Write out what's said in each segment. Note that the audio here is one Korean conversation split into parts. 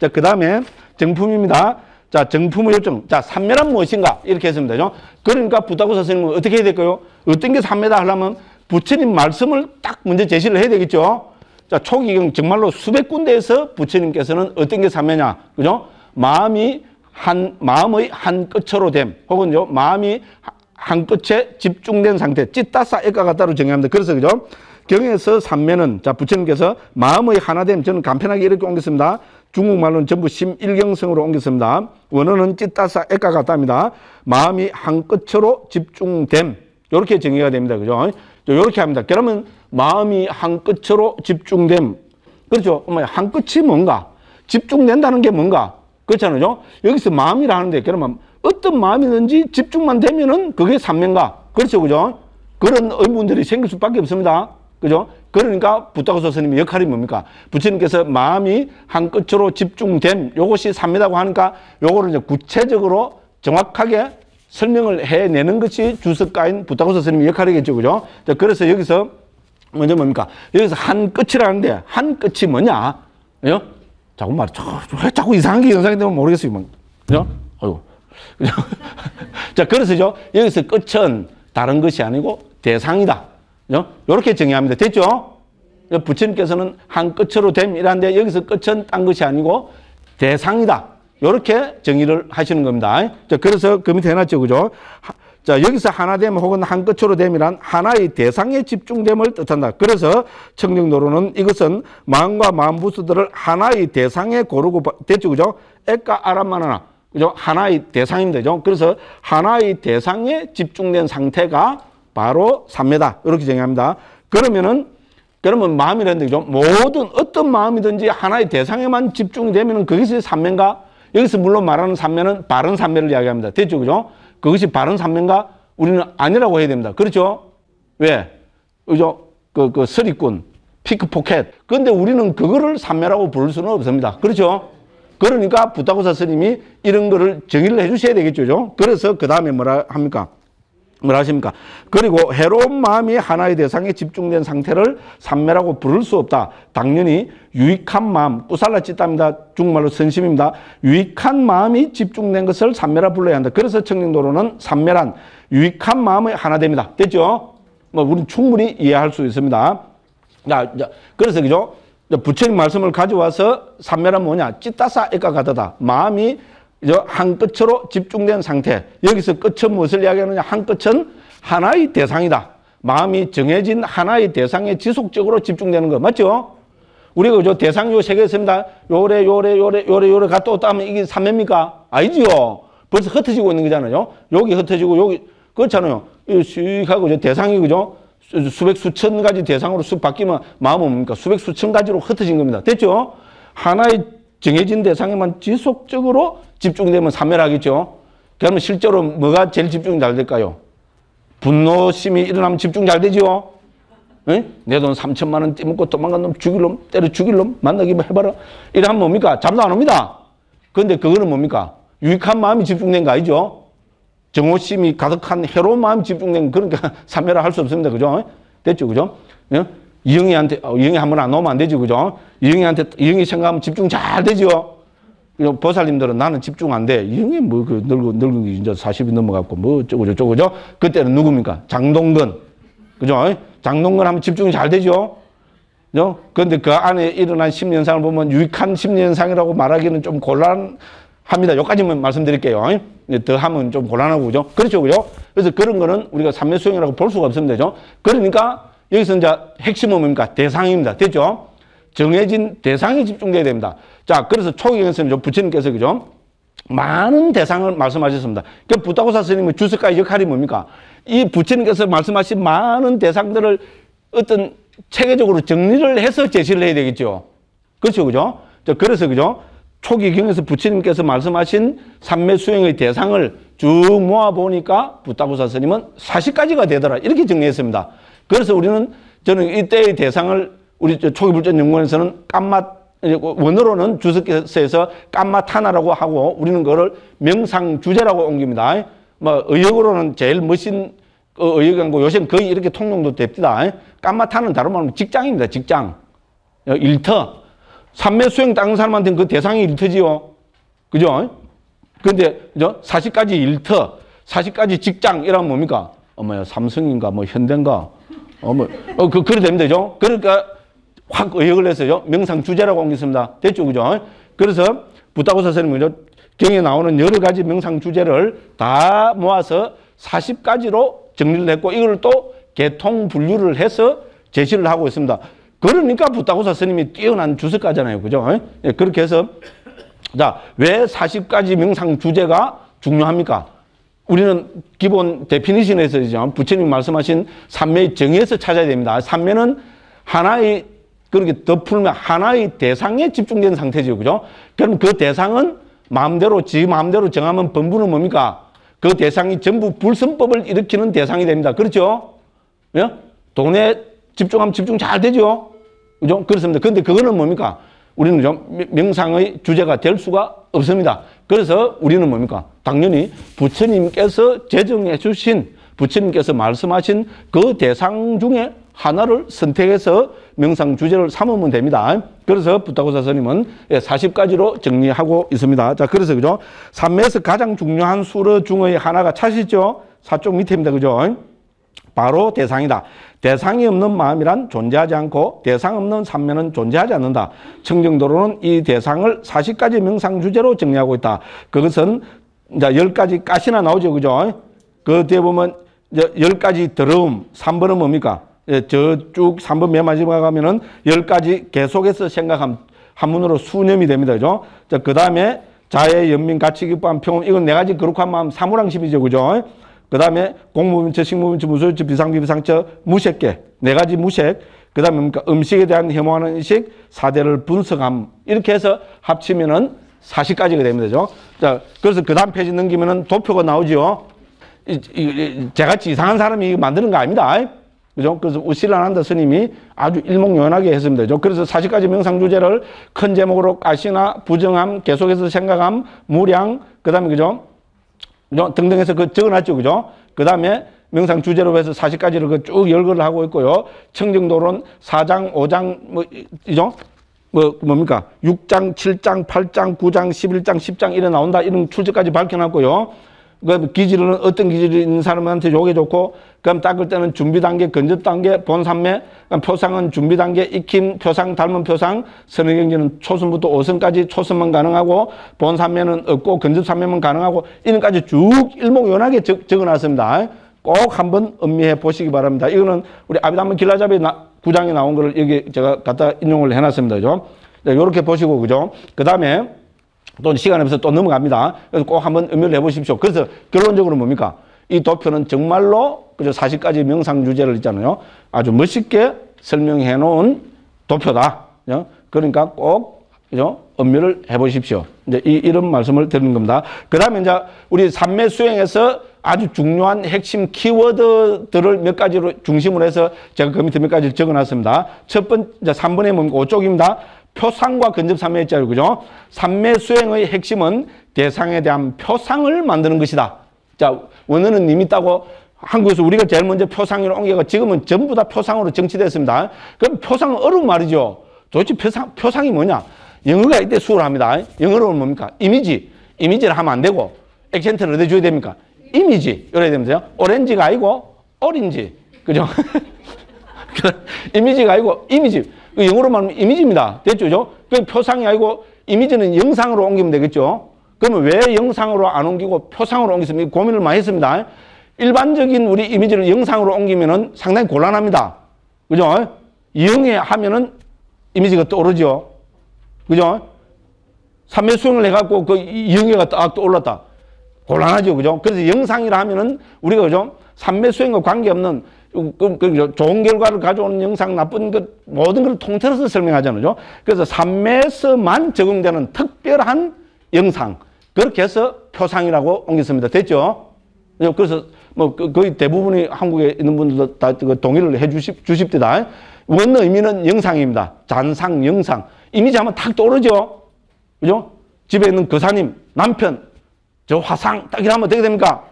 자, 그 다음에 정품입니다. 자, 정품의 요청. 자, 삼매란 무엇인가? 이렇게 했습니다. 죠 그러니까 부타고 선생님은 어떻게 해야 될까요? 어떤 게 삼매다 하려면 부처님 말씀을 딱 먼저 제시를 해야 되겠죠. 자, 초기경 정말로 수백 군데에서 부처님께서는 어떤 게 삼매냐? 그죠? 마음이 한, 마음의 한 끝으로 됨. 혹은요, 마음이 한 끝에 집중된 상태. 찌따싸 애가 같다로 정의합니다. 그래서 그죠? 경에서 삼매는 자 부처님께서 마음의 하나됨 저는 간편하게 이렇게 옮겼습니다. 중국말로는 전부 심일경성으로 옮겼습니다. 원어는 찌따사 애가 같답니다. 마음이 한 끝으로 집중됨 이렇게 정의가 됩니다. 그죠? 이렇게 합니다. 그러면 마음이 한 끝으로 집중됨 그렇죠? 한 끝이 뭔가 집중된다는 게 뭔가 그렇잖아요. 여기서 마음이라 하는데 그러면 어떤 마음이든지 집중만 되면은 그게 삼면가 그렇죠, 그죠? 그런 의문들이 생길 수밖에 없습니다. 그죠? 그러니까 부타고서 스님의 역할이 뭡니까? 부처님께서 마음이 한 끝으로 집중된 요것이 삼매다고 하니까 요거를 이제 구체적으로 정확하게 설명을 해내는 것이 주석가인 부타고서 스님의 역할이겠죠. 그죠? 그래서 여기서 먼저 뭡니까? 여기서 한 끝이라는데 한 끝이 뭐냐? 그죠? 자꾸 말, 왜 자꾸 이상한 게 연상이 되면 모르겠어요. 뭐. 그죠? 아이고. 자, 그래서죠. 여기서 끝은 다른 것이 아니고 대상이다. 이렇게 정의합니다. 됐죠? 부처님께서는 한 끝으로 됨이라는데 여기서 끝은 딴 것이 아니고 대상이다. 이렇게 정의를 하시는 겁니다. 자, 그래서 그 밑에 해놨죠. 그죠? 자, 여기서 하나 됨 혹은 한 끝으로 됨이란 하나의 대상에 집중됨을 뜻한다. 그래서 청정도로는 이것은 마음과 마음 부수들을 하나의 대상에 고르고 됐죠. 그죠? 애까 아람만 하나. 그죠? 하나의 대상입니다. 그죠? 그래서 하나의 대상에 집중된 상태가 바로 삼매다. 이렇게 정의합니다. 그러면은 그러면 마음이라는 죠 모든 어떤 마음이든지 하나의 대상에만 집중이 되면은 그것이 삼매인가? 여기서 물론 말하는 삼매는 바른 삼매를 이야기합니다. 됐죠? 그죠? 그것이 바른 삼매인가? 우리는 아니라고 해야 됩니다. 그렇죠? 왜? 그죠? 그, 그 서리꾼, 피크포켓. 그런데 우리는 그거를 삼매라고 부를 수는 없습니다. 그렇죠? 그러니까 부타고사 스님이 이런 거를 정의를 해 주셔야 되겠죠. 그래서 그 다음에 뭐라 합니까? 뭘 하십니까? 그리고 해로운 마음이 하나의 대상에 집중된 상태를 삼매라고 부를 수 없다. 당연히 유익한 마음, 꾸살라 찌답니다. 중말로 선심입니다. 유익한 마음이 집중된 것을 삼매라 불러야 한다. 그래서 청정도로는 삼매란 유익한 마음의 하나 됩니다. 됐죠? 뭐, 우리는 충분히 이해할 수 있습니다. 자, 그래서 그죠? 부처님 말씀을 가져와서 삼매란 뭐냐? 찌따사 애가 가다다. 마음이 한 끝으로 집중된 상태. 여기서 끝은 무엇을 이야기하느냐? 한 끝은 하나의 대상이다. 마음이 정해진 하나의 대상에 지속적으로 집중되는 거 맞죠? 우리가 저 대상 요 세 개 있습니다. 요래 요래 요래 요래 요래 갔다 왔다 하면 이게 삼매입니까? 아니지요. 벌써 흩어지고 있는 거잖아요. 여기 흩어지고 여기 그렇잖아요. 이 하고 저 대상이 그죠? 수백 수천 가지 대상으로 쑥 바뀌면 마음은 뭡니까? 수백 수천 가지로 흩어진 겁니다. 됐죠? 하나의 정해진 대상에만 지속적으로 집중되면 사멸하겠죠. 그러면 실제로 뭐가 제일 집중 잘 될까요? 분노심이 일어나면 집중 잘 되죠. 내 돈 3천만 원 떼먹고 도망간 놈 죽일 놈 때려 죽일 놈 만나기만 해봐라. 이러면 뭡니까? 잠도 안 옵니다. 그런데 그거는 뭡니까? 유익한 마음이 집중된 거 아니죠? 정오심이 가득한 해로운 마음이 집중된 그러니까 사멸을 할수 없습니다. 그죠? 됐죠? 그죠? 이영이한테, 어, 이영이 한 번안 놓으면 안 되지. 그죠? 이영이한테, 이영이 생각하면 집중 잘 되죠? 보살님들은 나는 집중 안 돼. 이게 뭐, 그, 늙은, 늙은 게 이제 40이 넘어갔고, 뭐, 어쩌고 저쩌고, 그죠? 그때는 누굽니까? 장동건. 그죠? 장동건 하면 집중이 잘 되죠? 그죠? 그런데 그 안에 일어난 심리현상을 보면 유익한 심리현상이라고 말하기는 좀 곤란합니다. 여기까지만 말씀드릴게요. 더 하면 좀 곤란하고, 그죠? 그렇죠, 그죠? 그래서 그런 거는 우리가 삼매수행이라고 볼 수가 없습니다. 그죠? 그러니까 여기서 이제 핵심은 뭡니까? 대상입니다. 됐죠? 정해진 대상에 집중돼야 됩니다. 자, 그래서 초기경에서는 부처님께서 그죠? 많은 대상을 말씀하셨습니다. 그 부타고사 스님의 주석가의 역할이 뭡니까? 이 부처님께서 말씀하신 많은 대상들을 어떤 체계적으로 정리를 해서 제시를 해야 되겠죠. 그렇죠, 그죠? 그래서 그죠? 초기 경에서 부처님께서 말씀하신 삼매 수행의 대상을 쭉 모아 보니까 부타고사 스님은 40가지가 되더라. 이렇게 정리했습니다. 그래서 우리는 저는 이때의 대상을 우리 초기 불전 연구원에서는 깜맛 원어로는 주석에서 깜맛 하나라고 하고 우리는 그거를 명상주제라고 옮깁니다. 뭐 의역으로는 제일 멋진 그 의역이고 요새는 거의 이렇게 통용도 됩니다. 깜맛 하는 다른 말로 직장입니다. 직장. 일터. 삼매 수행 다른 사람한테는 그 대상이 일터지요. 그죠? 근데, 그죠? 40가지 일터, 40가지 직장, 이러면 뭡니까? 어머야, 삼성인가, 뭐, 현대인가, 어머, 어, 그, 그래 되면 되죠? 그러니까 확 의역을 했어요. 명상 주제라고 옮겼습니다. 됐죠? 그죠? 그래서 부타고 선생님, 그죠? 경에 나오는 여러 가지 명상 주제를 다 모아서 40가지로 정리를 했고, 이걸 또 개통 분류를 해서 제시를 하고 있습니다. 그러니까 부타고사 스님이 뛰어난 주석가잖아요. 그죠? 예, 그렇게 해서 자, 왜 40가지 명상 주제가 중요합니까? 우리는 기본 데피니션에서 부처님 말씀하신 삼매의 정의에서 찾아야 됩니다. 삼매는 하나의 그렇게 덮으면 하나의 대상에 집중된 상태죠. 그죠? 그럼 그 대상은 마음대로, 지 마음대로 정하면 본부는 뭡니까? 그 대상이 전부 불선법을 일으키는 대상이 됩니다. 그렇죠? 예? 돈에 집중하면 집중 잘 되죠? 그죠? 그렇습니다. 근데 그거는 뭡니까? 우리는 좀 명상의 주제가 될 수가 없습니다. 그래서 우리는 뭡니까? 당연히 부처님께서 제정해 주신 부처님께서 말씀하신 그 대상 중에 하나를 선택해서 명상 주제를 삼으면 됩니다. 그래서 부타고사 스님은 40가지로 정리하고 있습니다. 자, 그래서 그죠? 삼매에서 가장 중요한 수로 중의 하나가 차시죠? 사쪽 밑에입니다. 그죠? 바로 대상이다. 대상이 없는 마음이란 존재하지 않고 대상 없는 삼면은 존재하지 않는다. 청정도로는 이 대상을 40가지 명상 주제로 정리하고 있다. 그것은 이제 10가지 가시나 나오죠. 그죠? 그 뒤에 보면 이제 10가지 더러움, 3번은 뭡니까? 예, 저쭉 3번 맨 마지막에 가면은 10가지 계속해서 생각함, 한문으로 수념이 됩니다. 그죠? 자, 그 다음에 자의 연민, 가치, 기쁨, 평온, 이건 네 가지 거룩한 마음, 사무랑심이죠. 그죠? 그 다음에 공무문처, 식무문처, 무소유처, 비상비비상처, 무색계, 네 가지 무색, 그 다음에 뭡니까? 음식에 대한 혐오하는 의식, 사대를 분석함. 이렇게 해서 합치면은 40가지가 됩니다. 죠 자, 그래서 그 다음 페이지 넘기면은 도표가 나오죠. 이, 이, 이, 제같이 이상한 사람이 만드는 거 아닙니다. 그죠? 그래서 우실라난다 스님이 아주 일목요연하게 했습니다. 죠 그래서 40가지 명상 주제를 큰 제목으로 가시나, 부정함, 계속해서 생각함, 무량, 그 다음에 그죠? 등등 해서 그 적어놨죠. 그죠? 그 다음에 명상 주제로 해서 40가지를 그 쭉 열거를 하고 있고요. 청정도론 4장, 5장, 뭐, 이죠? 뭐, 뭡니까? 6장, 7장, 8장, 9장, 11장, 10장 이래 나온다. 이런 출처까지 밝혀놨고요. 그 기질은 어떤 기질이 있는 사람한테 요게 좋고, 그럼 닦을 때는 준비 단계, 건접 단계, 본산매, 표상은 준비 단계, 익힘, 표상, 닮은 표상, 선의경지는 초선부터 오선까지 초선만 가능하고, 본산매는 없고, 건접 산매만 가능하고, 이런까지 쭉 일목요연하게 적, 적어놨습니다. 꼭 한번 음미해 보시기 바랍니다. 이거는 우리 아비담은 길라잡이 구장에 나온 거를 여기 제가 갖다 인용을 해놨습니다. 그죠? 이렇게 보시고, 그죠? 그 다음에, 또 시간 없어서 또 넘어갑니다. 그래서 꼭 한번 음미를 해보십시오. 그래서 결론적으로 뭡니까? 이 도표는 정말로 그저 40가지 명상 주제를 있잖아요. 아주 멋있게 설명해 놓은 도표다. 그러니까 꼭 그죠? 음미를 해보십시오. 이제 이, 이런 말씀을 드리는 겁니다. 그 다음에 이제 우리 삼매 수행에서 아주 중요한 핵심 키워드들을 몇 가지로 중심으로 해서 제가 그 밑에 몇 가지 적어 놨습니다. 첫 번째, 3번에 뭡니까? 5쪽입니다. 표상과 근접 삼매자로 그죠? 삼매 수행의 핵심은 대상에 대한 표상을 만드는 것이다. 자, 원어는 이미 있다고 한국에서 우리가 제일 먼저 표상으로 옮겨가 지금은 전부 다 표상으로 정치됐습니다. 그럼 표상은 어려운 말이죠. 도대체 표상, 표상이 뭐냐? 영어가 이때 수를 합니다. 영어로는 뭡니까? 이미지. 이미지를 하면 안 되고 액센트를 어디 줘야 됩니까? 이미지. 이래야 됩니다. 오렌지가 아니고 오렌지. 그죠? 이미지가 아니고 이미지. 그 영어로 말하면 이미지입니다. 됐죠? 그 표상이 아니고 이미지는 영상으로 옮기면 되겠죠? 그러면 왜 영상으로 안 옮기고 표상으로 옮겼습니까? 고민을 많이 했습니다. 일반적인 우리 이미지를 영상으로 옮기면은 상당히 곤란합니다. 그죠? 영에 하면은 이미지가 떠오르죠. 그죠? 삼매 수행을 해갖고 그 영예가 딱 떠올랐다. 곤란하죠. 그죠? 그래서 영상이라 하면은 우리가 그죠? 삼매 수행과 관계없는 그, 그, 좋은 결과를 가져오는 영상, 나쁜 것, 모든 걸 통틀어서 설명하잖아요. 그래서 삼매에서만 적용되는 특별한 영상. 그렇게 해서 표상이라고 옮겼습니다. 됐죠? 그래서 뭐 그, 거의 대부분이 한국에 있는 분들도 다그 동의를 해 주십, 주십니다. 원어 의미는 영상입니다. 잔상, 영상. 이미지 하면 탁 떠오르죠? 그죠? 집에 있는 거사님, 남편, 저 화상, 딱 이러면 어떻게 됩니까?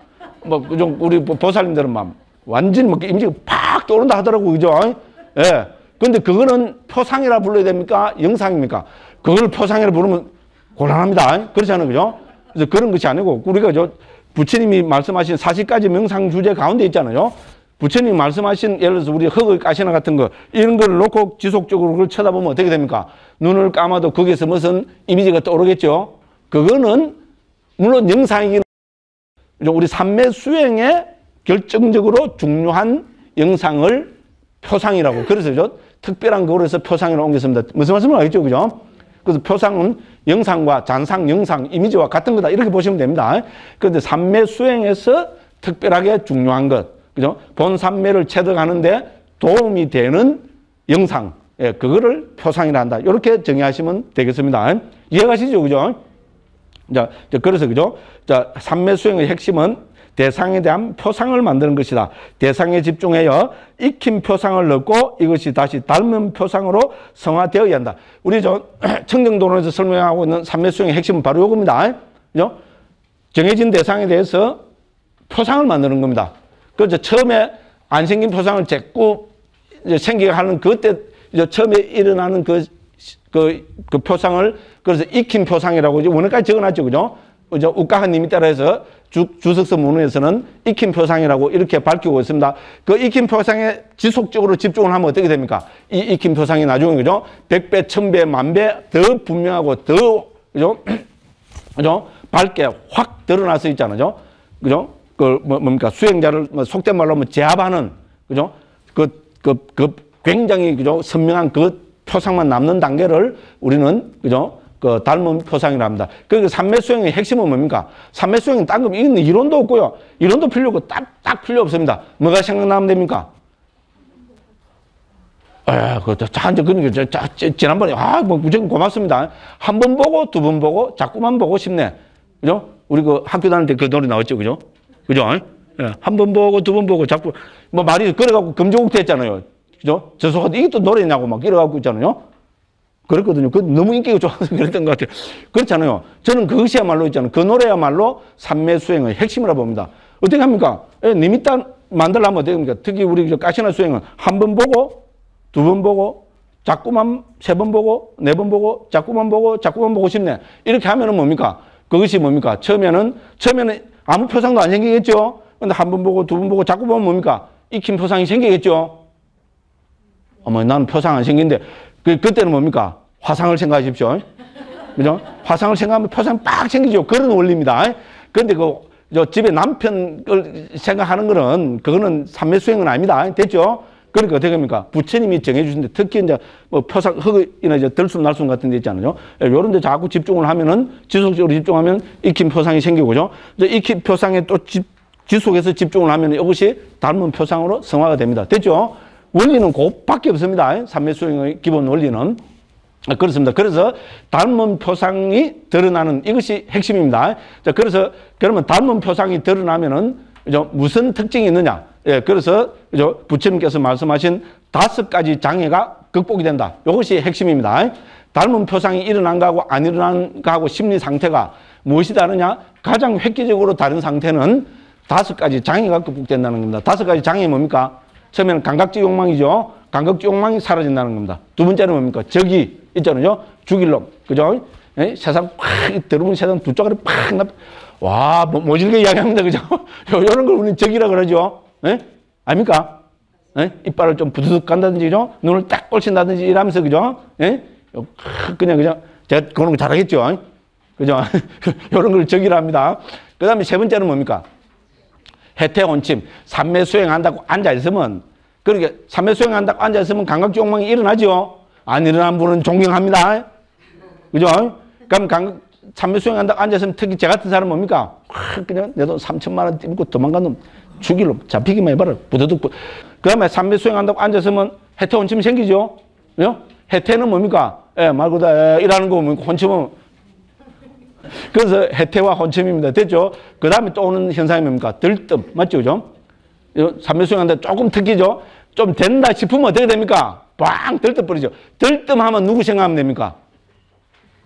뭐, 좀 우리 보살님들은 막 완전히 뭐 이미지가 팍 떠오른다 하더라고, 그죠? 예. 근데 그거는 표상이라 불러야 됩니까? 영상입니까? 그걸 표상이라 부르면 곤란합니다. 그렇지 않아요? 그죠? 그래서 그런 것이 아니고, 우리가 저 부처님이 말씀하신 40가지 명상 주제 가운데 있잖아요. 부처님이 말씀하신 예를 들어서 우리 흙을 가시나 같은 거 이런 걸 놓고 지속적으로 그걸 쳐다보면 어떻게 됩니까? 눈을 감아도 거기에서 무슨 이미지가 떠오르겠죠? 그거는 물론 영상이긴 우리 삼매 수행에 결정적으로 중요한 영상을 표상이라고 그래서 저 특별한 거로 해서 표상이라고 옮겼습니다. 무슨 말씀을 알겠죠? 그죠? 그래서 표상은 영상과 잔상, 영상, 이미지와 같은 거다. 이렇게 보시면 됩니다. 그런데 삼매 수행에서 특별하게 중요한 것. 그죠? 본 삼매를 체득하는데 도움이 되는 영상. 예, 그거를 표상이라 한다. 이렇게 정의하시면 되겠습니다. 이해가시죠? 그죠? 자, 그래서 그죠? 자, 삼매 수행의 핵심은 대상에 대한 표상을 만드는 것이다. 대상에 집중하여 익힌 표상을 넣고 이것이 다시 닮은 표상으로 성화되어야 한다. 우리 저 청정도론에서 설명하고 있는 삼매수행의 핵심은 바로 이겁니다. 그죠? 정해진 대상에 대해서 표상을 만드는 겁니다. 그래서 처음에 안 생긴 표상을 자꾸 생기게 하는 그때 처음에 일어나는 그, 그, 그 표상을 그래서 익힌 표상이라고 원어까지 적어놨죠. 그죠? 그죠? 우가하님이 따라서 주, 주석서 문헌에서는 익힌 표상이라고 이렇게 밝히고 있습니다. 그 익힌 표상에 지속적으로 집중을 하면 어떻게 됩니까? 이 익힌 표상이 나중에 그죠? 백배, 천배, 만배 더 분명하고 더 그죠? 그죠? 밝게 확 드러날 수 있잖아요. 그죠? 그 뭐, 뭡니까? 수행자를 뭐 속된 말로 하면 제압하는 그죠? 그, 그, 그 굉장히 그죠? 선명한 그 표상만 남는 단계를 우리는 그죠? 그 닮은 표상이라 합니다. 그 삼매 수행의 핵심은 뭡니까? 삼매 수행은 딴거 이건 이론도 없고요. 이론도 필요 없고 딱, 딱 필요 없습니다. 뭐가 생각나면 됩니까? 에, 그, 자, 이제, 그, 자, 지난번에, 아, 뭐, 무조건 고맙습니다. 한 번 보고, 두 번 보고, 자꾸만 보고 싶네. 그죠? 우리 그 학교 다닐 때 그 노래 나왔죠. 그죠? 그죠? 예, 한 번 보고, 두 번 보고, 자꾸, 뭐 말이 그래갖고 금조국 됐잖아요. 그죠? 저소가 이게 또 노래냐고 막 이래갖고 있잖아요. 그랬거든요. 그 너무 인기가 좋아서 그랬던 것 같아요. 그렇잖아요. 저는 그것이야말로 있잖아요. 그 노래야말로 삼매 수행의 핵심이라 봅니다. 어떻게 합니까? 예, 니미따 만들려면 어떻게 합니까? 특히 우리 까시나 수행은 한 번 보고, 두 번 보고, 자꾸만 세 번 보고, 네 번 보고, 자꾸만 보고, 자꾸만 보고 싶네. 이렇게 하면은 뭡니까? 그것이 뭡니까? 처음에는, 처음에는 아무 표상도 안 생기겠죠? 근데 한 번 보고, 두 번 보고, 자꾸 보면 뭡니까? 익힌 표상이 생기겠죠? 어머, 나는 표상 안 생긴데, 그, 그때는 뭡니까? 화상을 생각하십시오. 그죠? 화상을 생각하면 표상 빡 생기죠. 그런 원리입니다. 그런데 그, 저 집에 남편을 생각하는 거는, 그거는 삼매 수행은 아닙니다. 됐죠? 그러니까 어떻게 합니까? 부처님이 정해주신데 특히 이제 뭐 표상, 흙이나 이제 들숨, 날숨 같은 데 있잖아요. 요런 데 자꾸 집중을 하면은 지속적으로 집중하면 익힌 표상이 생기고죠. 익힌 표상에 또 집, 지속해서 집중을 하면 이것이 닮은 표상으로 성화가 됩니다. 됐죠? 원리는 그 밖에 없습니다. 삼매 수행의 기본 원리는. 아, 그렇습니다. 그래서 닮은 표상이 드러나는 이것이 핵심입니다. 자, 그래서 그러면 닮은 표상이 드러나면은 무슨 특징이 있느냐? 예, 그래서? 부처님께서 말씀하신 다섯 가지 장애가 극복이 된다. 이것이 핵심입니다. 닮은 표상이 일어난 거하고 안 일어난 거하고 심리 상태가 무엇이 다르냐? 가장 획기적으로 다른 상태는 다섯 가지 장애가 극복된다는 겁니다. 다섯 가지 장애 뭡니까? 처음에는 감각적 욕망이죠. 감각적 욕망이 사라진다는 겁니다. 두 번째는 뭡니까? 적이 있잖아요. 죽일 놈. 그죠? 에? 세상 팍, 들어보면 세상 두 쪽으로 팍, 나, 와, 뭐, 모질게 이야기합니다. 그죠? 이런 걸 우리는 적이라 그러죠. 에? 아닙니까? 에? 이빨을 좀 부두둑 간다든지, 그죠? 눈을 딱 꼴친다든지 이러면서, 그죠? 에? 그냥, 그냥, 제가 그런 거 잘하겠죠? 그죠? 이런 걸 적이라 합니다. 그 다음에 세 번째는 뭡니까? 원침. 삼매 수행한다고 앉아있으면, 그러니까 삼매 수행한다고 앉아있으면 감각적 욕망이 일어나죠? 안 일어난 분은 존경합니다. 그죠? 그럼 강, 참여 수행한다고 앉아있으면 특히 제 같은 사람은 뭡니까? 그냥 내 돈 3천만 원 띠고 도망간 놈 죽일 놈 잡히기만 해봐라. 부더득. 그 다음에 삼매 수행한다고 앉아있으면 혜태 혼침이 생기죠? 그죠? 혜태는 뭡니까? 예, 말 그대로 일하는 거 보면 혼침은 그래서 혜태와 혼침입니다. 됐죠? 그 다음에 또 오는 현상이 뭡니까? 들뜸. 맞죠? 그죠? 삼매 수행한다 조금 특기죠? 좀 된다 싶으면 어떻게 됩니까? 빵 들떠버리죠. 들뜸하면 누구 생각하면 됩니까?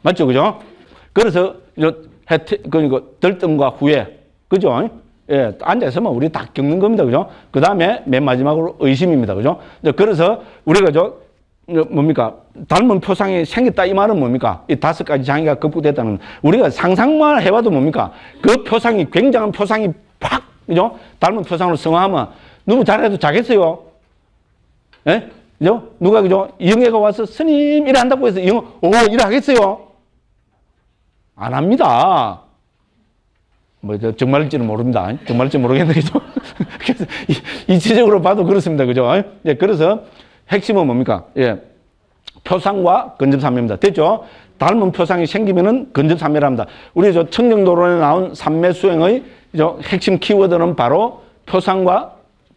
맞죠? 그죠? 그래서 그러니까 들뜸과 후회. 그죠? 예, 앉아있으면 우리 다 겪는 겁니다. 그죠? 그 다음에 맨 마지막으로 의심입니다. 그죠? 그래서 우리가 저 어, 뭡니까? 닮은 표상이 생겼다 이 말은 뭡니까? 이 다섯 가지 장애가 극복됐다는 우리가 상상만 해봐도 뭡니까? 그 표상이 굉장한 표상이 팍 그죠? 닮은 표상으로 성화하면 너무 잘해도 자겠어요? 예? 그죠? 누가 그죠? 영애가 와서 스님 이래 한다고 해서 영, 오 이래 하겠어요? 안 합니다. 뭐, 저, 정말일지는 모릅니다. 정말일지 모르겠는데, 그죠? 그래서, 이, 이치적으로 봐도 그렇습니다. 그죠? 예, 그래서, 핵심은 뭡니까? 예. 표상과 근접삼매입니다. 됐죠? 닮은 표상이 생기면은 근접삼매랍니다. 우리 저 청정도론에 나온 삼매 수행의 저 핵심 키워드는 바로 표상과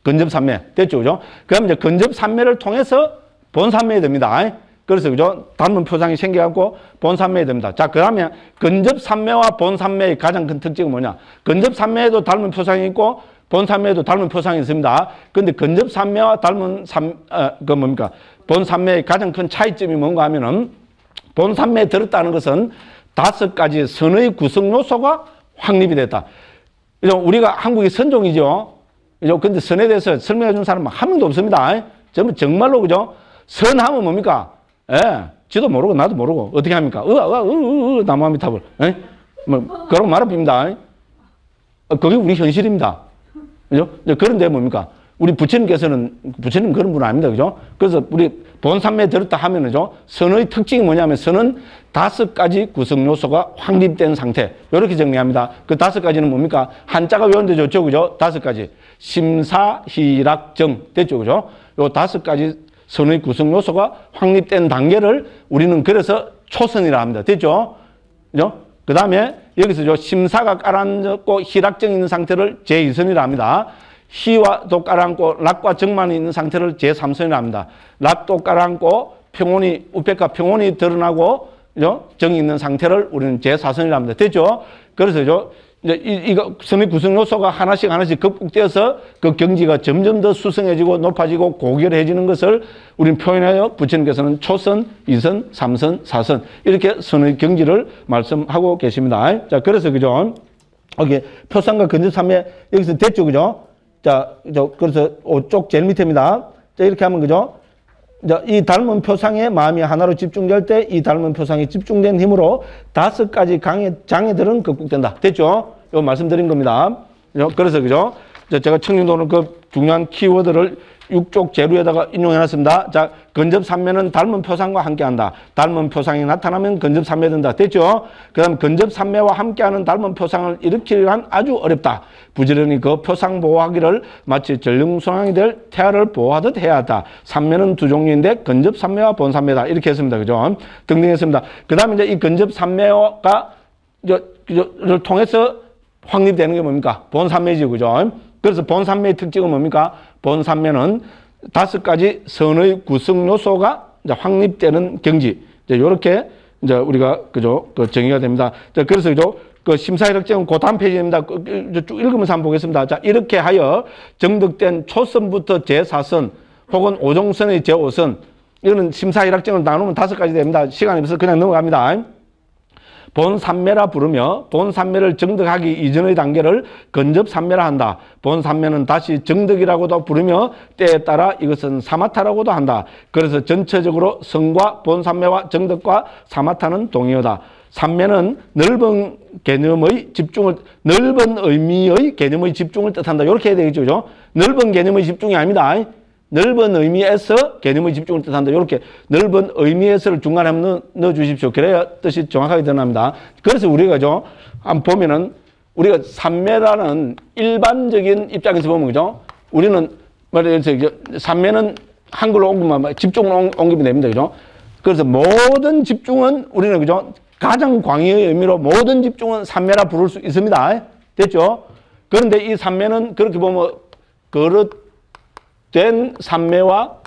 근접삼매. 됐죠? 그죠? 그럼 이제 근접삼매를 통해서 본삼매가 됩니다. 그래서 그죠? 닮은 표상이 생겨갖고 본삼매가 됩니다. 자, 그 다음에 근접삼매와 본삼매의 가장 큰 특징은 뭐냐? 근접삼매에도 닮은 표상이 있고 본삼매에도 닮은 표상이 있습니다. 근데 근접삼매와 닮은 삼, 어, 그 뭡니까? 본삼매의 가장 큰 차이점이 뭔가 하면은 본삼매에 들었다는 것은 다섯 가지 선의 구성 요소가 확립이 됐다. 우리가 한국이 선종이죠. 그죠? 근데 선에 대해서 설명해 준 사람은 한 명도 없습니다. 전부 정말로 그죠? 선하면 뭡니까? 예. 지도 모르고 나도 모르고 어떻게 합니까? 으아, 으아, 으, 으, 으, 나무아미타불. 예? 뭐, 그러고 말아봅니다. 어, 그게 우리 현실입니다. 그죠? 그런데 뭡니까? 우리 부처님께서는, 부처님 그런 분 아닙니다. 그죠? 그래서 우리 본산매에 들었다 하면은죠, 선의 특징이 뭐냐면 선은 다섯 가지 구성 요소가 확립된 상태. 이렇게 정리합니다. 그 다섯 가지는 뭡니까? 한자가 외웠는데 좋죠. 그죠? 다섯 가지. 심사, 희락,정. 됐죠. 그죠? 요 다섯 가지 선의 구성 요소가 확립된 단계를 우리는 그래서 초선이라 합니다. 됐죠? 그죠? 그 다음에 여기서 저 심사가 깔아앉고 희락정 있는 상태를 제2선이라 합니다. 희와도 깔아앉고 락과 정만 있는 상태를 제3선이라 합니다. 락도 깔아앉고 평온이, 우백과 평온이 드러나고 그죠? 정이 있는 상태를 우리는 제4선이라 합니다. 됐죠? 그래서 저 이제 이, 이거 선의 구성 요소가 하나씩 하나씩 극복되어서 그 경지가 점점 더 수성해지고 높아지고 고결해지는 것을 우리는 표현하여 부처님께서는 초선, 이선, 삼선, 사선 이렇게 선의 경지를 말씀하고 계십니다. 자, 그래서 그죠? 여기 표상과 근접삼매 여기서 됐죠, 그죠? 자, 저 그래서 오쪽 제일 밑에입니다. 자, 이렇게 하면 그죠? 자, 이 닮은 표상에 마음이 하나로 집중될 때 이 닮은 표상이 집중된 힘으로 다섯 가지 강의, 장애들은 극복된다. 됐죠? 요 말씀드린 겁니다. 그래서, 그죠? 제가 청년도는 그 중요한 키워드를 육쪽 재료에다가 인용해놨습니다. 자, 근접삼매는 닮은 표상과 함께한다. 닮은 표상이 나타나면 근접삼매 된다. 됐죠? 그 다음 근접삼매와 함께하는 닮은 표상을 일으키려면 아주 어렵다. 부지런히 그 표상 보호하기를 마치 전령순항이 될 태아를 보호하듯 해야 한다. 삼매는 두 종류인데 근접삼매와 본삼매다. 이렇게 했습니다. 그죠? 등등 했습니다. 그 다음에 이제 이 근접삼매가 를 통해서 확립되는 게 뭡니까? 본삼매지. 그죠? 그래서 본삼매의 특징은 뭡니까? 본삼매는 다섯 가지 선의 구성 요소가 확립되는 경지. 이제 이렇게 이제 우리가 그죠 그 정의가 됩니다. 자, 그래서 그죠 그그 다음 페이지입니다. 그, 그, 쭉 읽으면서 한번 보겠습니다. 자, 이렇게 하여 정득된 초선부터 제4선 혹은 오종선의 제5선 이거는 심사위락정을 나누면 다섯 가지 됩니다. 시간이 없어서 그냥 넘어갑니다. 본삼매라 부르며 본삼매를 정득하기 이전의 단계를 근접삼매라 한다. 본삼매는 다시 정득이라고도 부르며 때에 따라 이것은 사마타라고도 한다. 그래서 전체적으로 성과 본삼매와 정득과 사마타는 동의어다. 삼매는 넓은 개념의 집중을 넓은 의미의 개념의 집중을 뜻한다. 이렇게 해야 되겠죠. 그죠? 넓은 개념의 집중이 아닙니다. 넓은 의미에서 개념의 집중을 뜻한다. 이렇게 넓은 의미에서를 중간에 한번 넣어 주십시오. 그래야 뜻이 정확하게 드러납니다. 그래서 우리가 죠 한번 보면은 우리가 삼매라는 일반적인 입장에서 보면 그죠? 우리는 말해서 삼매는 한글로 옮기면 집중을 옮기면 됩니다. 그죠? 그래서 모든 집중은 우리는 그죠? 가장 광의의 의미로 모든 집중은 삼매라 부를 수 있습니다. 됐죠? 그런데 이 삼매는 그렇게 보면 그릇 된 삼매와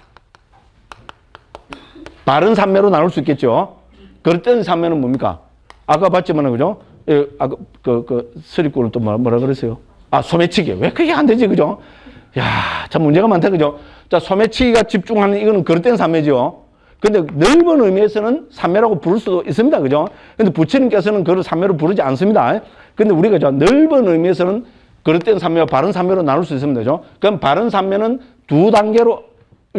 바른 삼매로 나눌 수 있겠죠. 그릇된 삼매는 뭡니까? 아까 봤지만 그죠? 예, 아까 그, 그 서리꾼은 또 뭐라, 뭐라 그랬어요? 아, 소매치기. 왜 그게 안 되지, 그죠? 야, 참 문제가 많다, 그죠? 자, 소매치기가 집중하는 이거는 그릇된 삼매죠. 근데 넓은 의미에서는 삼매라고 부를 수도 있습니다, 그죠? 근데 부처님께서는 그걸 삼매로 부르지 않습니다. 근데 우리가 저 넓은 의미에서는 그릇된 삼매와 바른 삼매로 나눌 수 있습니다, 그죠? 그럼 바른 삼매는 두 단계로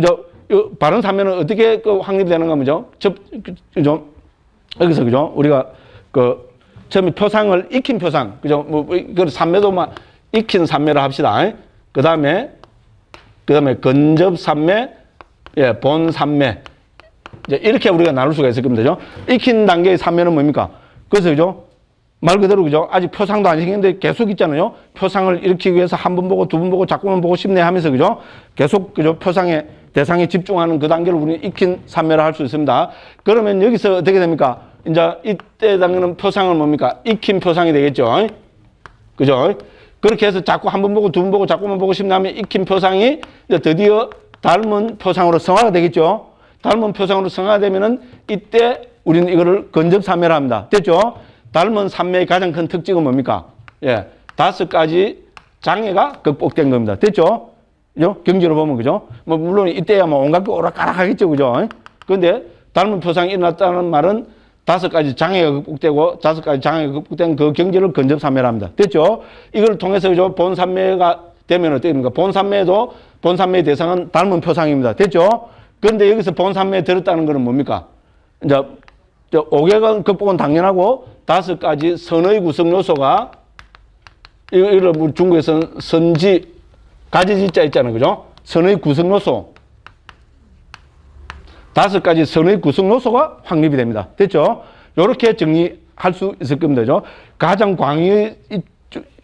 저이 바른 삼면은 어떻게 그 확립이 되는가 뭐죠? 접, 그죠? 여기서 그죠? 우리가 그 처음에 표상을 익힌 표상, 그죠? 뭐, 그 삼매도만 익힌 삼매를 합시다. 그 다음에, 그 다음에 근접 삼매, 예, 본 삼매. 이제 이렇게 우리가 나눌 수가 있을 겁니다. 그죠? 익힌 단계의 삼매는 뭡니까? 그래서 그죠? 말 그대로 그죠? 아직 표상도 안 생겼는데 계속 있잖아요. 표상을 일으키기 위해서 한 번 보고 두 번 보고 자꾸만 보고 싶네 하면서 그죠? 계속 그죠? 표상에 대상에 집중하는 그 단계를 우리는 익힌 삼매를 할수 있습니다. 그러면 여기서 어떻게 됩니까? 이제 이때 당연은 표상은 뭡니까? 익힌 표상이 되겠죠. 그죠? 그렇게 해서 자꾸 한 번 보고 두 번 보고 자꾸만 보고 싶네 하면 익힌 표상이 이제 드디어 닮은 표상으로 성화가 되겠죠. 닮은 표상으로 성화가 되면은 이때 우리는 이거를 근접 삼매를 합니다. 됐죠? 닮은 삼매의 가장 큰 특징은 뭡니까? 예. 다섯 가지 장애가 극복된 겁니다. 됐죠? 그죠? 경제로 보면, 그죠? 뭐, 물론 이때야 뭐 온갖 게 오락가락 하겠죠. 그죠? 그런데 닮은 표상이 일어났다는 말은 다섯 가지 장애가 극복되고 다섯 가지 장애가 극복된 그 경제를 근접 삼매랍니다. 됐죠? 이걸 통해서 그죠? 본 삼매가 되면 어떻게 됩니까? 본 삼매도 본 삼매의 대상은 닮은 표상입니다. 됐죠? 그런데 여기서 본 삼매에 들었다는 것은 뭡니까? 이제 5개간 극복은 당연하고 다섯 가지 선의 구성 요소가 이걸 우리 중국에서는 선지 가지지자 있잖아요. 그죠? 선의 구성 요소. 다섯 가지 선의 구성 요소가 확립이 됩니다. 됐죠? 이렇게 정리할 수 있을 겁니다. 그죠? 가장 광의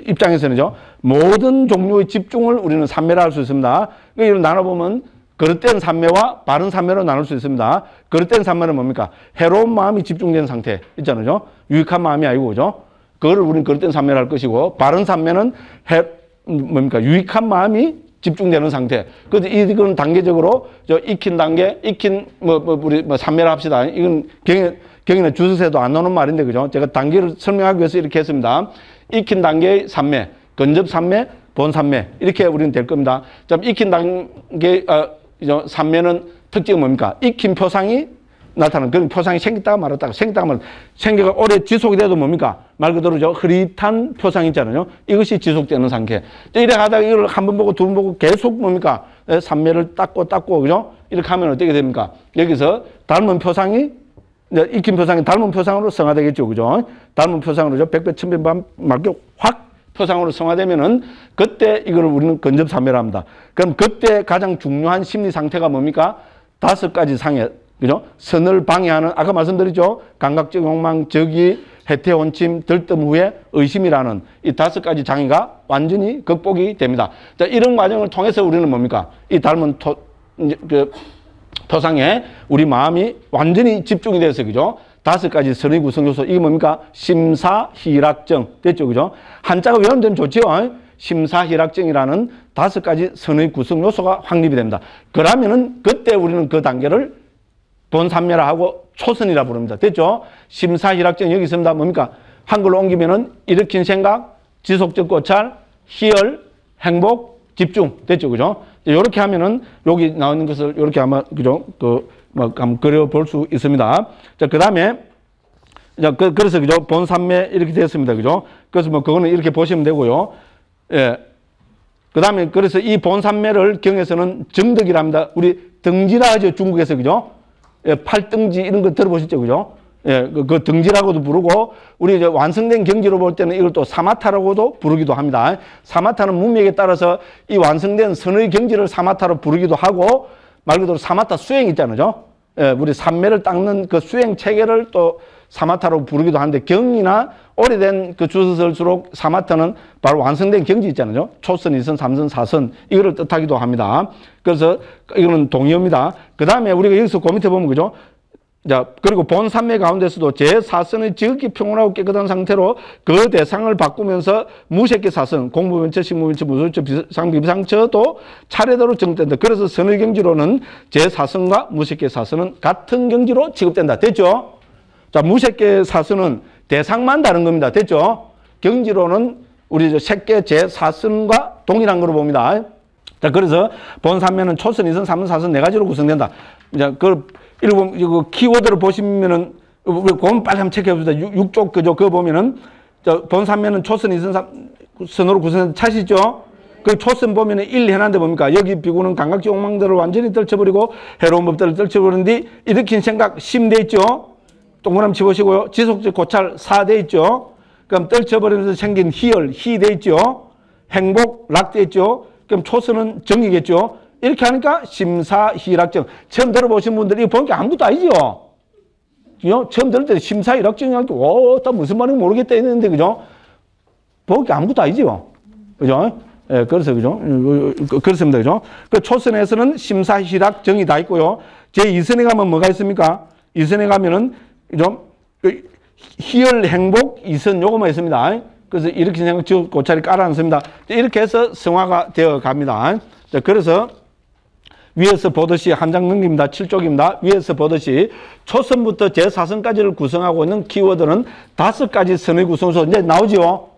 입장에서는요, 모든 종류의 집중을 우리는 삼매를 할수 있습니다. 이걸 나눠보면 그릇된 삼매와 바른 삼매로 나눌 수 있습니다. 그릇된 삼매는 뭡니까? 해로운 마음이 집중된 상태 있잖아요. 유익한 마음이 아니고, 그죠? 그거를 우리는 그릇된 삼매를 할 것이고, 바른 삼매는 해, 뭡니까? 유익한 마음이 집중되는 상태. 그래서 이건 단계적으로 저 익힌 단계, 익힌 뭐, 뭐 우리 뭐 삼매를 합시다. 이건 경영, 경영의 주석에도 안 나오는 말인데, 그죠? 제가 단계를 설명하기 위해서 이렇게 했습니다. 익힌 단계의 삼매, 근접 삼매, 본 삼매. 이렇게 우리는 될 겁니다. 자, 익힌 단계, 어, 삼매는 특징은 뭡니까? 익힌 표상이 나타나는 그런 표상이 생겼다가 말았다가 생겼다가 말 생겨가 오래 지속이 돼도 뭡니까? 말 그대로 저 흐릿한 표상 있잖아요. 이것이 지속되는 상태. 이래 하다가 이걸 한 번 보고 두 번 보고 계속 뭡니까? 삼매를 닦고 닦고 그죠? 이렇게 하면 어떻게 됩니까? 여기서 닮은 표상이 익힌 표상이 닮은 표상으로 성화되겠죠. 그죠? 닮은 표상으로 백배 천배 말게 확 표상으로 성화되면은 그때 이걸 우리는 근접삼매를 합니다. 그럼 그때 가장 중요한 심리 상태가 뭡니까? 다섯 가지 상해, 그죠? 선을 방해하는, 아까 말씀드렸죠? 감각적 욕망, 적이, 해태 원침, 들뜸 후에 의심이라는 이 다섯 가지 장애가 완전히 극복이 됩니다. 자, 이런 과정을 통해서 우리는 뭡니까? 이 닮은 토, 그, 토상에 우리 마음이 완전히 집중이 돼서, 그죠? 다섯 가지 선의 구성 요소. 이게 뭡니까? 심사희락정. 됐죠? 그죠? 한자가 외우면 좋죠? 심사희락정이라는 다섯 가지 선의 구성 요소가 확립이 됩니다. 그러면은 그때 우리는 그 단계를 본산매라 하고 초선이라 부릅니다. 됐죠? 심사희락정 여기 있습니다. 뭡니까? 한글로 옮기면은 일으킨 생각, 지속적 고찰, 희열, 행복, 집중. 됐죠? 그죠? 이렇게 하면은 여기 나오는 것을 이렇게 아마 그죠? 그 뭐, 한번 그려 볼 수 있습니다. 자, 그 다음에, 자, 그, 그래서, 그죠? 본산매 이렇게 됐습니다. 그죠? 그래서 뭐, 그거는 이렇게 보시면 되고요. 예. 그 다음에, 그래서 이 본산매를 경에서는 정덕이랍니다. 우리 등지라 하죠. 중국에서, 그죠? 예, 팔등지 이런 거 들어보셨죠. 그죠? 예, 그, 그 등지라고도 부르고, 우리 이제 완성된 경지로 볼 때는 이걸 또 사마타라고도 부르기도 합니다. 사마타는 문맥에 따라서 이 완성된 선의 경지를 사마타로 부르기도 하고, 말 그대로 사마타 수행 있잖아요. 예, 우리 삼매를 닦는 그 수행 체계를 또 사마타로 부르기도 하는데 경이나 오래된 그 주설수록 사마타는 바로 완성된 경지 있잖아요. 초선, 이선, 삼선, 사선 이거를 뜻하기도 합니다. 그래서 이거는 동의어입니다. 그 다음에 우리가 여기서 그 밑에 보면 그죠? 자, 그리고 본 삼매 가운데서도 제4선의 지극히 평온하고 깨끗한 상태로 그 대상을 바꾸면서 무색계 사선, 공부변처, 식무변처, 무소처, 비상비상처도 차례대로 정된다. 그래서 선의 경지로는 제4선과 무색계 사선은 같은 경지로 취급된다. 됐죠? 자, 무색계 사선은 대상만 다른 겁니다. 됐죠? 경지로는 우리 색계 제4선과 동일한 거로 봅니다. 자, 그래서 본 삼매는 초선, 이선, 삼선, 사선 네 가지로 구성된다. 자, 그 걸 이거, 이거 키워드를 보시면은, 그건 빨리 한번 체크해 봅시다. 6, 쪽 그죠? 그거 보면은, 저, 본산면은 초선, 이선, 선으로 구성된 차시죠? 그 초선 보면은 1 해놨는데 뭡니까? 여기 비구는 감각지 옥망들을 완전히 떨쳐버리고 해로운 법들을 떨쳐버린 뒤 일으킨 생각 심돼 있죠? 동그라미 치보시고요. 지속적 고찰 4돼 있죠? 그럼 떨쳐버리면서 생긴 희열, 희돼 있죠? 행복, 락돼 있죠? 그럼 초선은 정이겠죠? 이렇게 하니까 심사희락정. 처음 들어보신 분들이 이거 보니까 아무것도 아니죠? 그죠? 처음 들을 때 심사희락정이라고, 오, 다 무슨 말인지 모르겠다 했는데, 그죠? 보니까 아무것도 아니죠? 그죠? 예, 그래서, 그죠? 그- 그렇습니다. 그죠? 그 초선에서는 심사희락정이 다 있고요. 제 2선에 가면 뭐가 있습니까? 2선에 가면은? 그 희열, 행복, 이선 요거만 있습니다. 그래서 이렇게 생각 지고 고차리 깔아놨습니다. 이렇게 해서 성화가 되어 갑니다. 자, 그래서 위에서 보듯이 한 장 넘깁니다. 7쪽입니다. 위에서 보듯이 초선부터 제4선까지를 구성하고 있는 키워드는 다섯 가지 선의 구성소 이제 나오죠.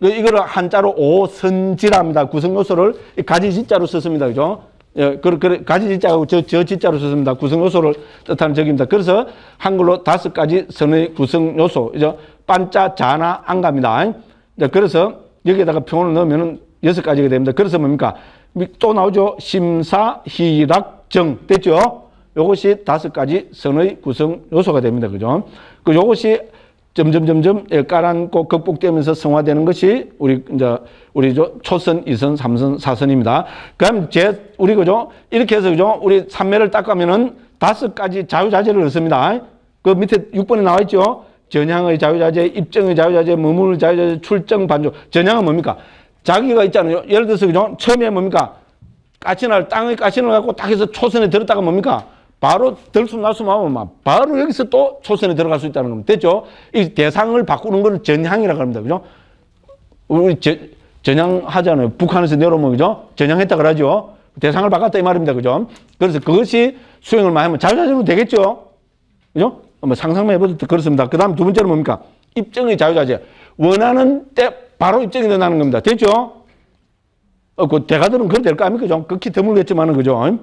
그 이거를 한자로 오선지랍니다. 구성 요소를 가지 지자로 썼습니다. 그죠? 예, 그, 그, 가지 지자하고 저, 저 지자로 썼습니다. 구성 요소를 뜻하는 적입니다. 그래서 한글로 다섯 가지 선의 구성 요소, 그죠? 반자, 자나, 안갑니다. 자, 그래서 여기에다가 평원을 넣으면은 여섯 가지가 됩니다. 그래서 뭡니까? 또 나오죠. 심사, 희락, 정. 됐죠? 요것이 다섯 가지 선의 구성 요소가 됩니다. 그죠? 그 요것이 점점 점점 깔아앉고 극복되면서 성화되는 것이 우리 이제 우리 저 초선, 이선, 삼선, 사선입니다. 그럼 제 우리 그죠? 이렇게 해서 그죠? 우리 삼매를 닦으면은 다섯 가지 자유자재를 얻습니다. 그 밑에 6번에 나와 있죠. 전향의 자유자재, 입정의 자유자재, 머무는 자유자재, 출정 반조. 전향은 뭡니까? 자기가 있잖아요. 예를 들어서 그죠? 처음에 뭡니까? 까치날 땅의 까치날 갖고 딱 해서 초선에 들었다가 뭡니까? 바로 들숨 날숨 하면 막 바로 여기서 또 초선에 들어갈 수 있다는 겁니다. 됐죠? 이 대상을 바꾸는 걸 전향이라고 합니다. 그죠? 우리 저, 전향하잖아요. 북한에서 내려오면 그죠? 전향했다 그러죠. 대상을 바꿨다 이 말입니다. 그죠? 그래서 그것이 수행을 많이 하면 자유자재로 되겠죠? 그죠? 한번 상상만 해봐도 그렇습니다. 그 다음 두 번째는 뭡니까? 입증의 자유자재. 원하는 때 바로 입증이 된다는 겁니다. 됐죠? 어, 그 대가들은 그렇게 될거 아닙니까? 좀 극히 드물겠지만은, 그죠?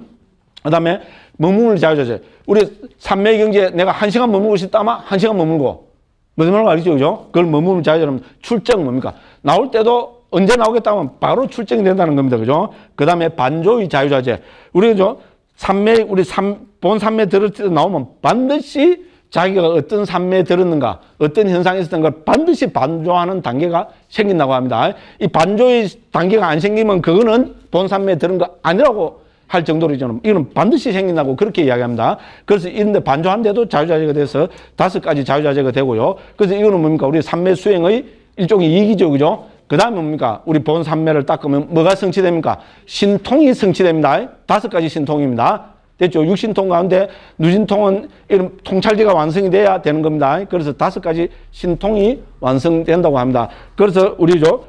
그 다음에 머무는 자유자재. 우리 삼매 경제 내가 한 시간 머물고 싶다마 한 시간 머물고. 무슨 말인지 알죠? 그죠? 그걸 머무는 자유자재는 출정 뭡니까? 나올 때도 언제 나오겠다면 바로 출정이 된다는 겁니다. 그죠? 그 다음에 반조의 자유자재. 우리 그죠? 삼매, 우리 삼, 본 삼매 들을 때 나오면 반드시 자기가 어떤 삶에 들었는가, 어떤 현상이 있었던 걸 반드시 반조하는 단계가 생긴다고 합니다. 이 반조의 단계가 안 생기면 그거는 본 삶에 들은 거 아니라고 할 정도로죠. 이거는 반드시 생긴다고 그렇게 이야기합니다. 그래서 이런데 반조한데도 자유자재가 돼서 다섯 가지 자유자재가 되고요. 그래서 이거는 뭡니까? 우리 삼매 수행의 일종의 이기죠. 그죠? 그 다음에 뭡니까? 우리 본 삼매를 닦으면 뭐가 성취됩니까? 신통이 성취됩니다. 다섯 가지 신통입니다. 됐죠? 육신통 가운데 누진통은 이런 통찰지가 완성이 돼야 되는 겁니다. 그래서 다섯 가지 신통이 완성된다고 합니다. 그래서 우리죠.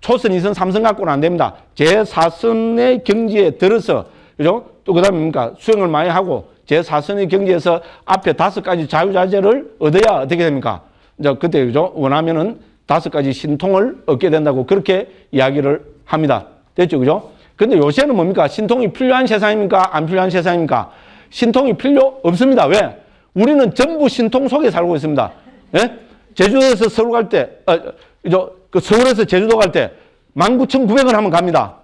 초선, 이선, 삼선 갖고는 안 됩니다. 제4선의 경지에 들어서, 그죠? 또 그 다음에 뭡니까? 수행을 많이 하고, 제4선의 경지에서 앞에 다섯 가지 자유자재를 얻어야 어떻게 됩니까? 이제 그때, 그죠? 원하면은 다섯 가지 신통을 얻게 된다고 그렇게 이야기를 합니다. 됐죠? 그죠? 근데 요새는 뭡니까? 신통이 필요한 세상입니까? 안 필요한 세상입니까? 신통이 필요 없습니다. 왜? 우리는 전부 신통 속에 살고 있습니다. 예? 제주도에서 서울 갈 때, 어, 저, 그 서울에서 제주도 갈 때, 19,900원 하면 갑니다.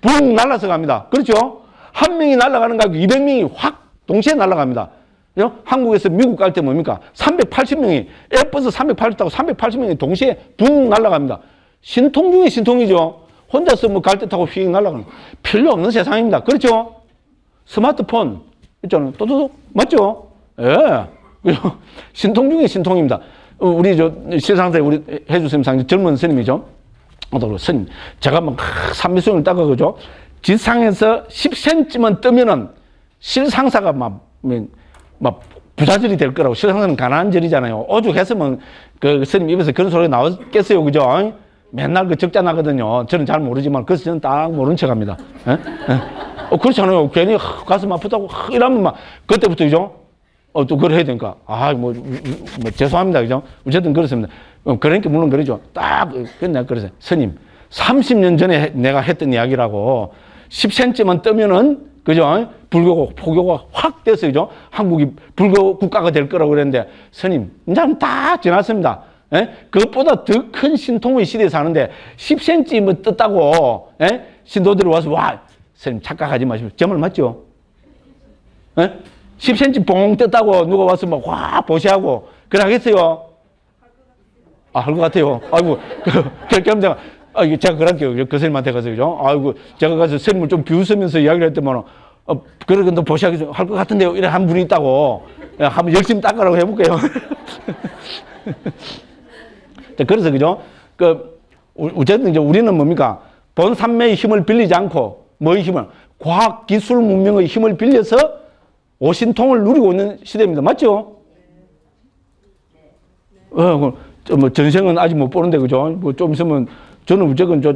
붕 날라서 갑니다. 그렇죠? 한 명이 날아가는 가격 200명이 확 동시에 날아갑니다. 그죠? 한국에서 미국 갈 때 뭡니까? 380명이, 에어버스 380 타고 380명이 동시에 붕 날아갑니다. 신통 중에 신통이죠. 혼자서 뭐 갈 때 타고 휙 날아가는 필요 없는 세상입니다. 그렇죠? 스마트폰 있잖아요. 또또또 맞죠? 예. 신통 중에 신통입니다. 어, 우리 저 실상사에 우리 해주스님 상 젊은 스님이죠. 어떤 스님 제가 막 삼미수영을 따가 그죠? 지상에서 10cm만 뜨면은 실상사가 막, 막 부자절이 될 거라고 실상사는 가난한 절이잖아요. 오죽했으면 그 스님 입에서 그런 소리가 나왔겠어요. 그죠? 맨날 그 적자 나거든요. 저는 잘 모르지만 그래서 저는 딱 모른 척 합니다. 예? 예? 어, 그렇잖아요. 괜히 가슴 아프다고 이러면 막 그때부터죠. 어, 또 그걸 해야 되니까. 아, 뭐, 뭐 죄송합니다. 그죠? 어쨌든 그렇습니다. 어, 그러니까 물론 그러죠. 딱, 그내 그래서 스님, 30년 전에 내가 했던 이야기라고 10cm만 뜨면은 그죠? 불교가, 포교가 확 돼서, 그죠? 한국이 불교 국가가 될 거라고 그랬는데, 스님, 이제는 다 지났습니다. 예? 그것보다 더 큰 신통의 시대에 사는데 10cm 뭐 떴다고 예? 신도들이 와서 와, 선생님 착각하지 마시고 점을 맞죠? 예? 10cm 봉 떴다고 누가 와서 막와 보시하고 그래 하겠어요? 아, 할 것 같아요. 아이고, 그, 그렇게 하면 제가, 아, 제가 그럴게요. 그 선생님한테 가서, 그죠? 아이고, 제가 가서 선생님을 좀 비웃으면서 이야기를 했더만, 어, 그러게 너 보시하기 할것 같은데요. 이래 한 분이 있다고. 야, 한번 열심히 닦으라고 해볼게요. 자, 그래서, 그죠? 그, 우- 어쨌든 이제 우리는 뭡니까? 본 삼매의 힘을 빌리지 않고, 뭐의 힘을? 과학, 기술, 문명의 힘을 빌려서 오신통을 누리고 있는 시대입니다. 맞죠? 어, 뭐, 전생은 아직 못 보는데, 그죠? 뭐, 좀 있으면, 저는 무조건 저,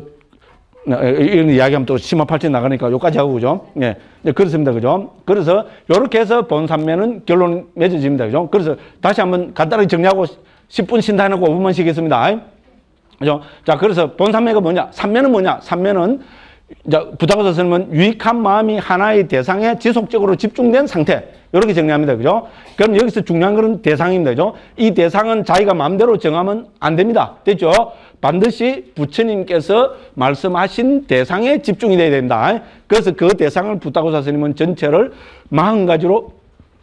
나- 이런 이야기하면 또 심화 팔찌 나가니까 요까지 하고, 그죠? 예. 네, 그렇습니다. 그죠? 그래서, 요렇게 해서 본산매는 결론 맺어집니다. 그죠? 그래서 다시 한번 간단하게 정리하고 10분 신다해놓고 5분만 쉬겠습니다. 그죠? 자, 그래서 본산매가 뭐냐? 산매는 뭐냐? 이제 부탁해서 선생님은 유익한 마음이 하나의 대상에 지속적으로 집중된 상태. 이렇게 정리합니다. 그죠? 그럼 여기서 중요한 것은 대상입니다. 그죠? 이 대상은 자기가 마음대로 정하면 안 됩니다. 됐죠? 반드시 부처님께서 말씀하신 대상에 집중이 돼야 된다. 그래서 그 대상을 부탁해서 선생님은 전체를 40가지로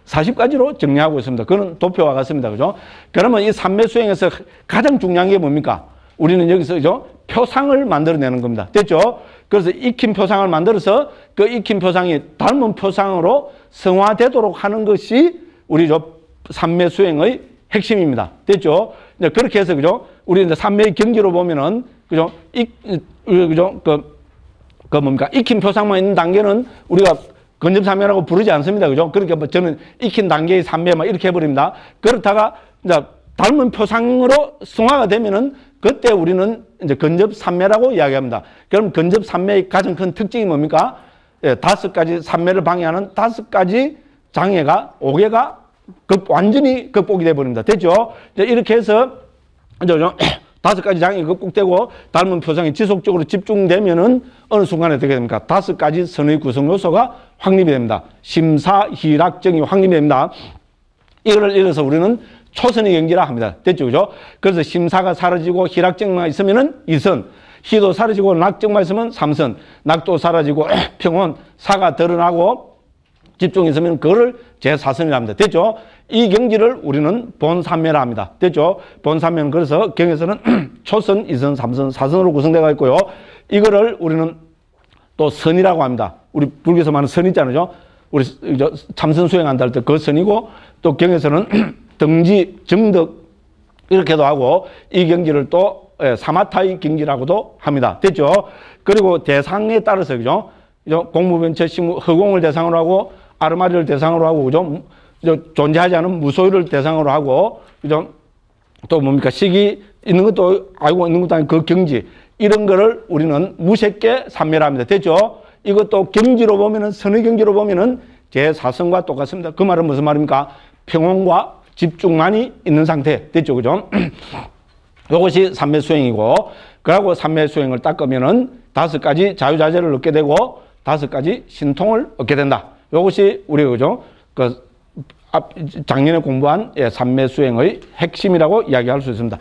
40가지로 정리하고 있습니다. 그는 도표와 같습니다. 그죠? 그러면 이 삼매 수행에서 가장 중요한 게 뭡니까? 우리는 여기서 그죠? 표상을 만들어내는 겁니다. 됐죠? 그래서 익힌 표상을 만들어서 그 익힌 표상이 닮은 표상으로 성화되도록 하는 것이 우리 저 삼매 수행의 핵심입니다. 됐죠? 이제 그렇게 해서 그죠? 우리 이제 삼매의 경지로 보면은 그죠? 익 그죠? 그 그 뭡니까? 익힌 표상만 있는 단계는 우리가 건접삼매라고 부르지 않습니다. 그죠? 그러니까 뭐 저는 익힌 단계의 삼매 막 이렇게 해버립니다. 그렇다가 이제 닮은 표상으로 승화가 되면은 그때 우리는 이제 건접삼매라고 이야기합니다. 그럼 건접삼매의 가장 큰 특징이 뭡니까? 예, 다섯 가지 삼매를 방해하는 다섯 가지 장애가 오개가 극, 완전히 극복이 돼버립니다. 됐죠? 이제 이렇게 해서 이제 좀 다섯 가지 장이 극복되고 닮은 표상이 지속적으로 집중되면은 어느 순간에 어떻게 됩니까? 다섯 가지 선의 구성 요소가 확립이 됩니다. 심사, 희락정이 확립이 됩니다. 이거를 이래서 우리는 초선의 경지라 합니다. 됐죠? 그죠? 그래서 심사가 사라지고 희락정만 있으면은 이선, 희도 사라지고 낙정만 있으면 삼선, 낙도 사라지고 평온, 사가 드러나고 집중이 있으면 그거를 제4선이라 합니다. 됐죠? 이 경지를 우리는 본삼매라 합니다. 됐죠? 본삼매는 그래서 경에서는 초선, 이선, 삼선, 사선으로 구성되어 있고요. 이거를 우리는 또 선이라고 합니다. 우리 불교에서 말하는 선 있잖아요. 우리 저 참선 수행한다 할 때 그 선이고 또 경에서는 등지, 정덕 이렇게도 하고 이 경지를 또 예, 사마타이 경지라고도 합니다. 됐죠? 그리고 대상에 따라서 그죠? 공무변처 시무 허공을 대상으로 하고 아르마리를 대상으로 하고 그죠? 저 존재하지 않은 무소유를 대상으로 하고 그죠? 또 뭡니까 시기 있는 것도 알고 있는 것도 아니고 그 경지 이런 거를 우리는 무색계 삼매랍니다. 됐죠? 이것도 경지로 보면은 선의 경지로 보면은 제 사성과 똑같습니다. 그 말은 무슨 말입니까? 평온과 집중만이 있는 상태 됐죠, 그죠? 이것이 삼매 수행이고 그러고 삼매 수행을 닦으면은 다섯 가지 자유자재를 얻게 되고 다섯 가지 신통을 얻게 된다. 이것이 우리 그죠? 그 앞- 작년에 공부한 예, 삼매 수행의 핵심이라고 이야기할 수 있습니다.